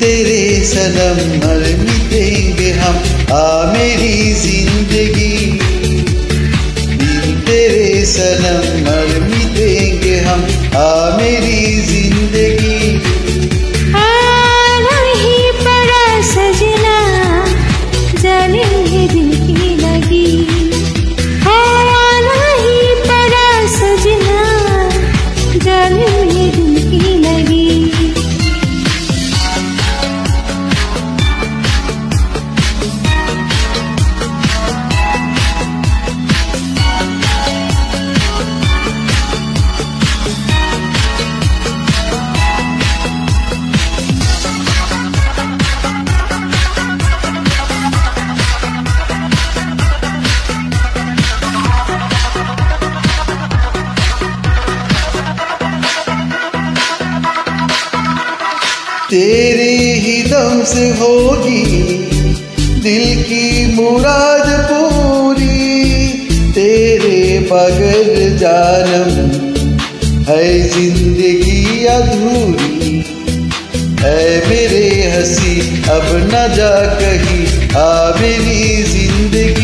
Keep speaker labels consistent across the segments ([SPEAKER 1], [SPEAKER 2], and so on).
[SPEAKER 1] तेरे सनम मर मिटेंगे हम। आ मेरी ज़िंदगी। तेरे सनम मर मिटेंगे हम। आ मेरी तेरे ही दम से होगी दिल की मुराद पूरी। तेरे बगैर जानम है ज़िंदगी अधूरी। है मेरे हँसी, अब न जा कहीं। आ मेरी ज़िंदगी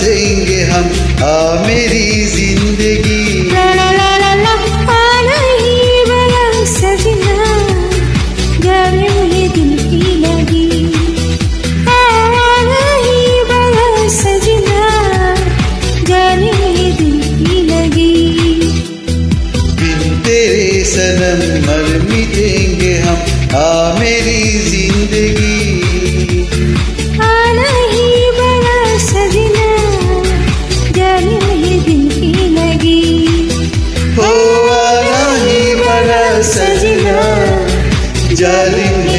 [SPEAKER 1] बसेंगे हम। आ मेरी ज़िंदगी। सजना जालिम